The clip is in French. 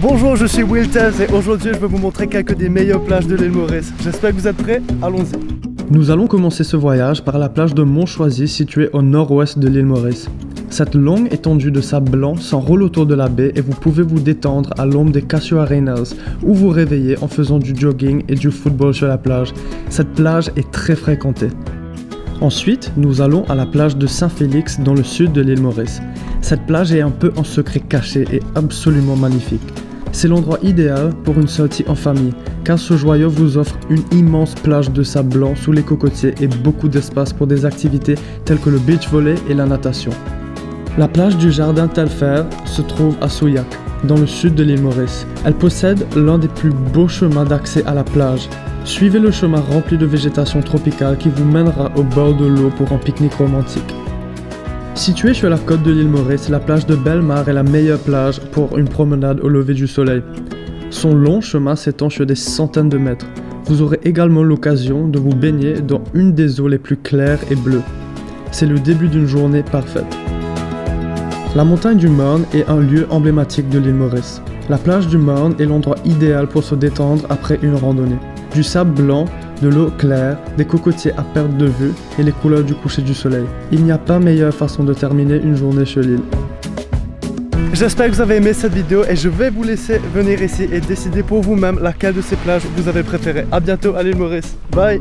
Bonjour, je suis Will et aujourd'hui je vais vous montrer quelques des meilleures plages de l'île Maurice. J'espère que vous êtes prêts, allons-y. Nous allons commencer ce voyage par la plage de Montchoisy située au nord-ouest de l'île Maurice. Cette longue étendue de sable blanc s'enroule autour de la baie et vous pouvez vous détendre à l'ombre des Cassio Arenas ou vous réveiller en faisant du jogging et du football sur la plage. Cette plage est très fréquentée. Ensuite, nous allons à la plage de Saint-Félix dans le sud de l'île Maurice. Cette plage est un peu en secret caché et absolument magnifique. C'est l'endroit idéal pour une sortie en famille, car ce joyau vous offre une immense plage de sable blanc sous les cocotiers et beaucoup d'espace pour des activités telles que le beach volley et la natation. La plage du jardin Telfer se trouve à Souillac, dans le sud de l'île Maurice. Elle possède l'un des plus beaux chemins d'accès à la plage. Suivez le chemin rempli de végétation tropicale qui vous mènera au bord de l'eau pour un pique-nique romantique. Située sur la côte de l'île Maurice, la plage de Belmar est la meilleure plage pour une promenade au lever du soleil. Son long chemin s'étend sur des centaines de mètres. Vous aurez également l'occasion de vous baigner dans une des eaux les plus claires et bleues. C'est le début d'une journée parfaite. La montagne du Marne est un lieu emblématique de l'île Maurice. La plage du Marne est l'endroit idéal pour se détendre après une randonnée. Du sable blanc de l'eau claire, des cocotiers à perte de vue et les couleurs du coucher du soleil. Il n'y a pas meilleure façon de terminer une journée chez l'île. J'espère que vous avez aimé cette vidéo et je vais vous laisser venir ici et décider pour vous-même laquelle de ces plages vous avez préférée. A bientôt à l'île Maurice. Bye